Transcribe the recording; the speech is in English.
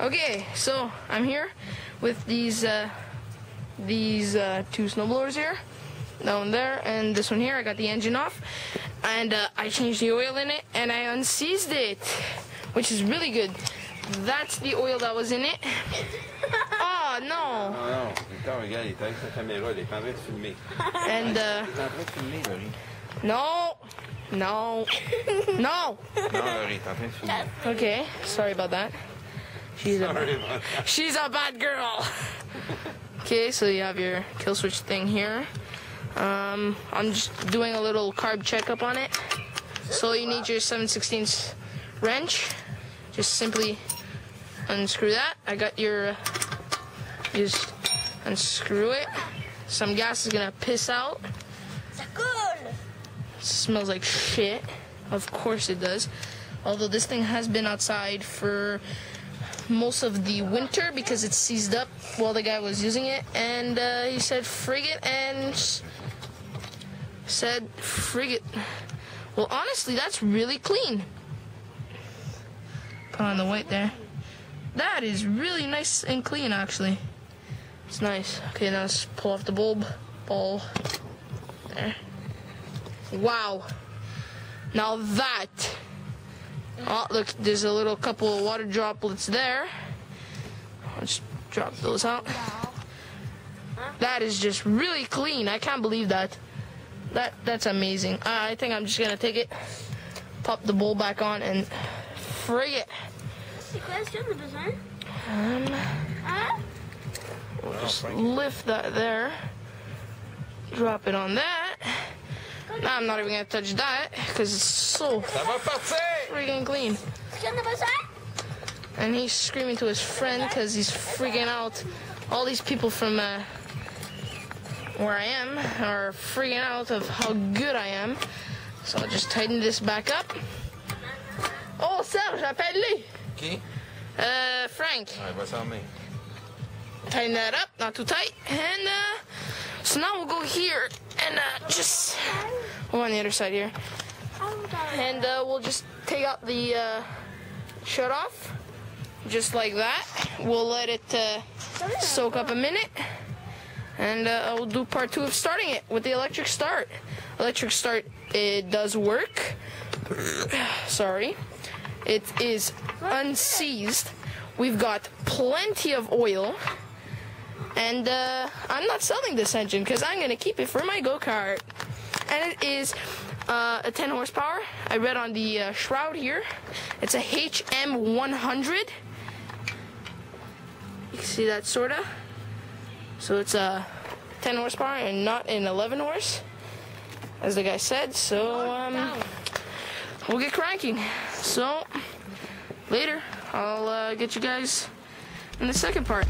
Okay, so I'm here with these uh, these uh, two snowblowers here, that one there, and this one here. I got the engine off, and uh, I changed the oil in it, and I unseized it, which is really good. That's the oil that was in it. Oh no! Non, non, Victor, regarde, il est avec sa caméra, il est en train de filmer. And uh, Il est en train de filmer, Laurie. no, no, no. Non, Laurie, il est en train de filmer. Okay, sorry about that. She's a that. she's a bad girl. Okay, so you have your kill switch thing here. Um, I'm just doing a little carb checkup on it. So you need your 7 16 wrench. Just simply unscrew that. I got your. Uh, just unscrew it. Some gas is gonna piss out. Colle smells like shit. Of course it does. Although this thing has been outside for most of the winter because it's seized up while the guy was using it. And uh, he said frigate and said frigate. Well, honestly, that's really clean. Put on the white there. That is really nice and clean, actually. It's nice. Okay, now let's pull off the bulb. Ball. There. Wow. Now that. Oh, look, there's a little couple of water droplets there. Let's drop those out. That is just really clean. I can't believe that. That that's amazing. Uh, I think I'm just gonna take it, pop the bowl back on, and frig it. C'est quoi ça, on a besoin Um, Hein just lift that there. Drop it on that. Now I'm not even gonna touch that because it's so Ça freaking clean. Est-ce qu'on a besoin and he's screaming to his friend because he's freaking out. All these people from uh, where I am are freaking out of how good I am. So I'll just tighten this back up. Oh, Serge, appelle-le. Qui? Uh, Frank, Ouais, il va s'armer. tighten that up, not too tight. And uh, so now we'll go here and uh, just we're on the other side here. And uh, we'll just take out the uh, shut off, just like that. We'll let it uh, soak up a minute, and uh, we'll do part two of starting it with the electric start. Electric start, it does work. Sorry, it is unseized. We've got plenty of oil. And uh, I'm not selling this engine because I'm going to keep it for my go kart. And it is uh, a 10 horsepower. I read on the uh, shroud here. It's a HM100. You can see that sorta. So it's a 10 horsepower and not an 11 horse, as the guy said. So um, we'll get cranking. So later, I'll uh, get you guys in the second part.